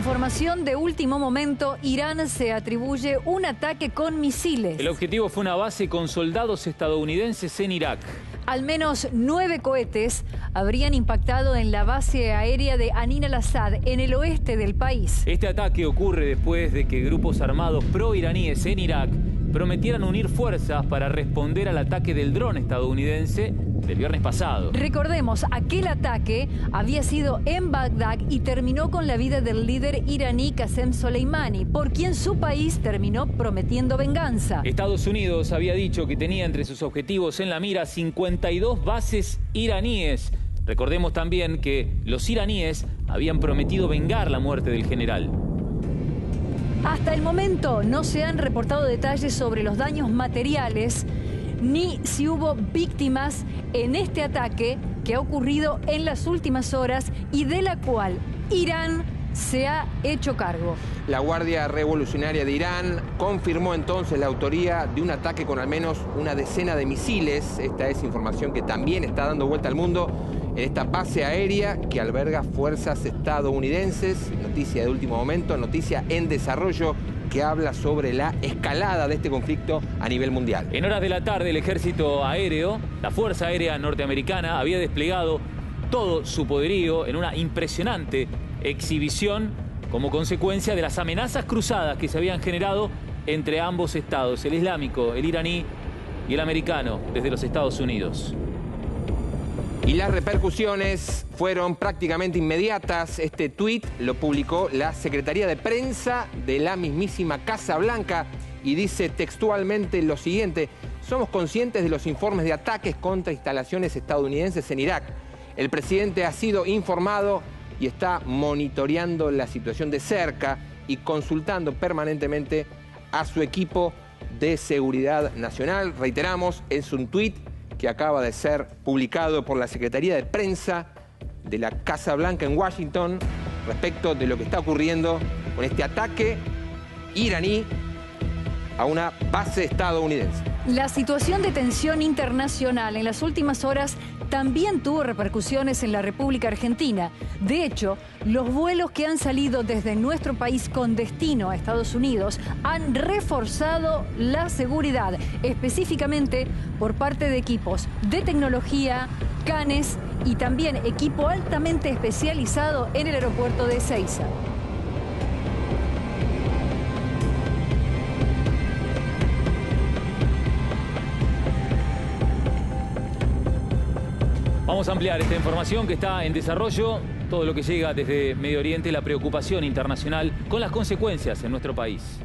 Información de último momento, Irán se atribuye un ataque con misiles. El objetivo fue una base con soldados estadounidenses en Irak. Al menos nueve cohetes habrían impactado en la base aérea de Anin al-Assad, en el oeste del país. Este ataque ocurre después de que grupos armados pro-iraníes en Irak prometieran unir fuerzas para responder al ataque del dron estadounidense del viernes pasado. Recordemos, aquel ataque había sido en Bagdad y terminó con la vida del líder iraní Qasem Soleimani, por quien su país terminó prometiendo venganza. Estados Unidos había dicho que tenía entre sus objetivos en la mira 52 bases iraníes. Recordemos también que los iraníes habían prometido vengar la muerte del general. Hasta el momento no se han reportado detalles sobre los daños materiales ni si hubo víctimas en este ataque que ha ocurrido en las últimas horas y de la cual Irán se ha hecho cargo. La Guardia Revolucionaria de Irán confirmó entonces la autoría de un ataque con al menos una decena de misiles. Esta es información que también está dando vuelta al mundo en esta base aérea que alberga fuerzas estadounidenses. Noticia de último momento, noticia en desarrollo que habla sobre la escalada de este conflicto a nivel mundial. En horas de la tarde el ejército aéreo, la Fuerza Aérea Norteamericana, había desplegado todo su poderío en una impresionante exhibición como consecuencia de las amenazas cruzadas que se habían generado entre ambos estados, el islámico, el iraní y el americano, desde los Estados Unidos. Y las repercusiones fueron prácticamente inmediatas. Este tuit lo publicó la Secretaría de Prensa de la mismísima Casa Blanca y dice textualmente lo siguiente. Somos conscientes de los informes de ataques contra instalaciones estadounidenses en Irak. El presidente ha sido informado y está monitoreando la situación de cerca y consultando permanentemente a su equipo de seguridad nacional. Reiteramos, es un tuit que acaba de ser publicado por la Secretaría de Prensa de la Casa Blanca en Washington respecto de lo que está ocurriendo con este ataque iraní a una base estadounidense. La situación de tensión internacional en las últimas horas también tuvo repercusiones en la República Argentina. De hecho, los vuelos que han salido desde nuestro país con destino a Estados Unidos han reforzado la seguridad, específicamente por parte de equipos de tecnología, canes y también equipo altamente especializado en el aeropuerto de Ezeiza. Vamos a ampliar esta información que está en desarrollo, todo lo que llega desde Medio Oriente, la preocupación internacional con las consecuencias en nuestro país.